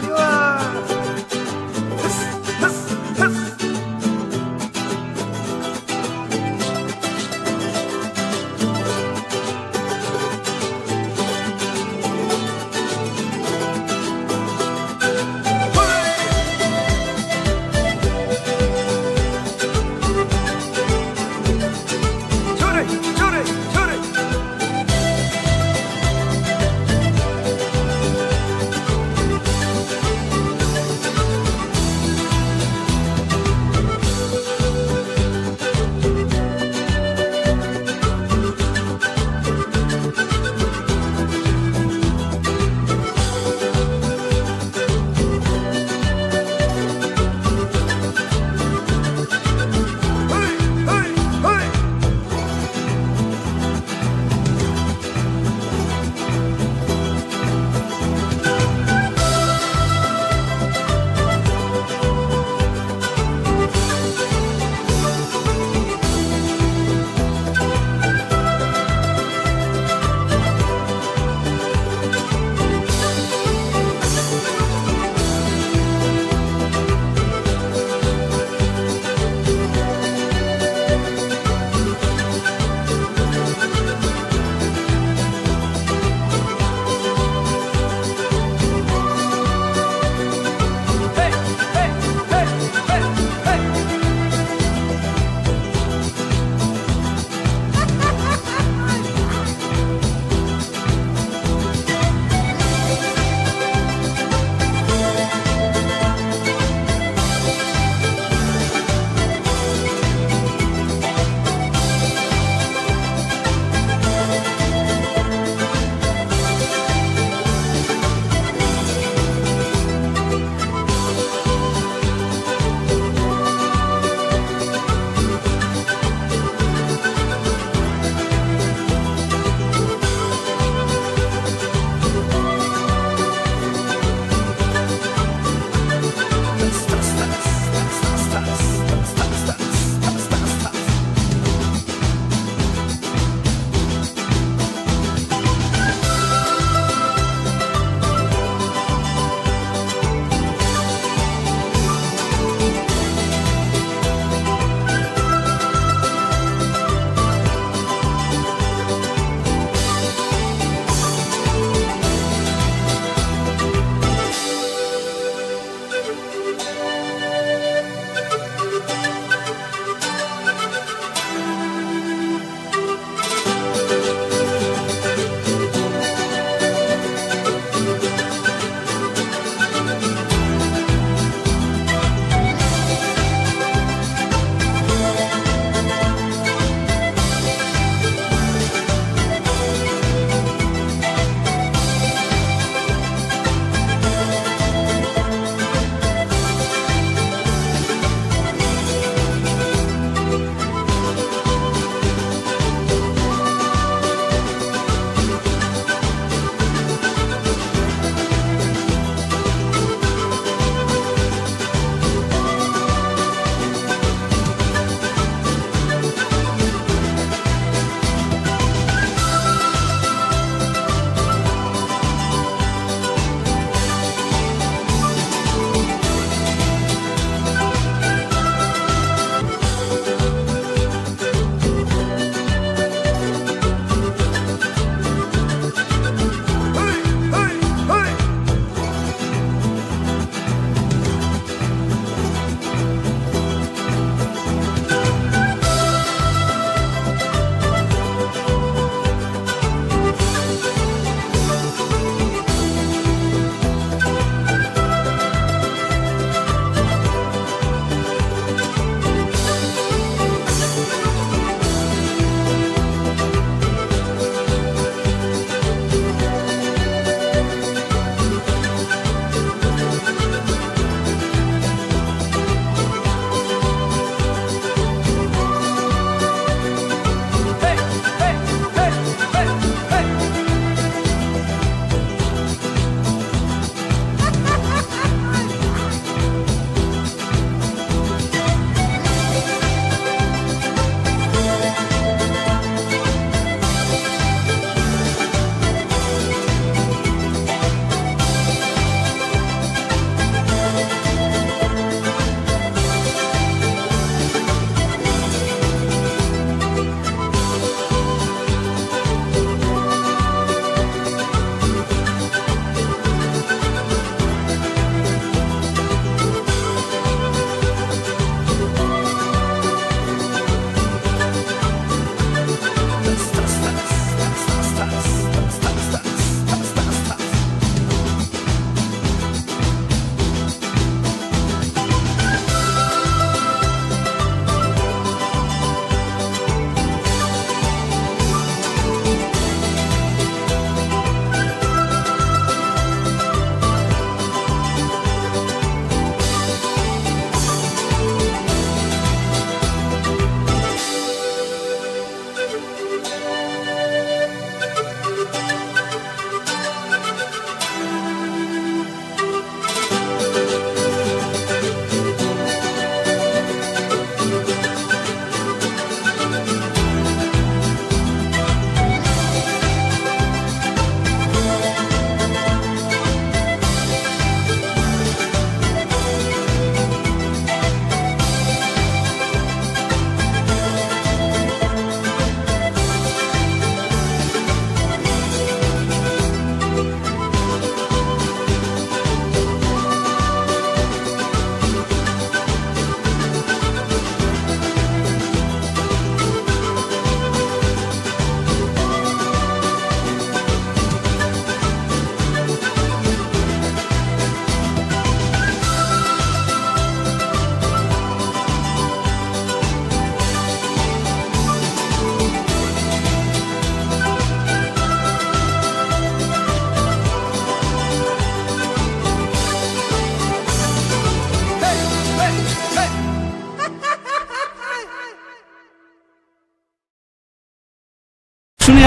Radio.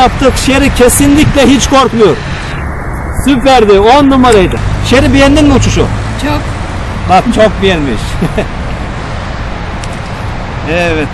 Yaptık. Şeri kesinlikle hiç korkmuyor. Süperdi. 10 numaraydı. Şeri beğendin mi uçuşu? Çok. Bak çok beğenmiş. evet.